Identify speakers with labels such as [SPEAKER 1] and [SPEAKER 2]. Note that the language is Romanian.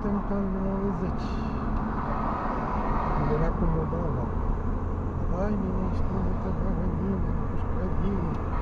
[SPEAKER 1] suntem pe 90.
[SPEAKER 2] Era cu Moldova. Hai, mine, nu te va veni, nu știu,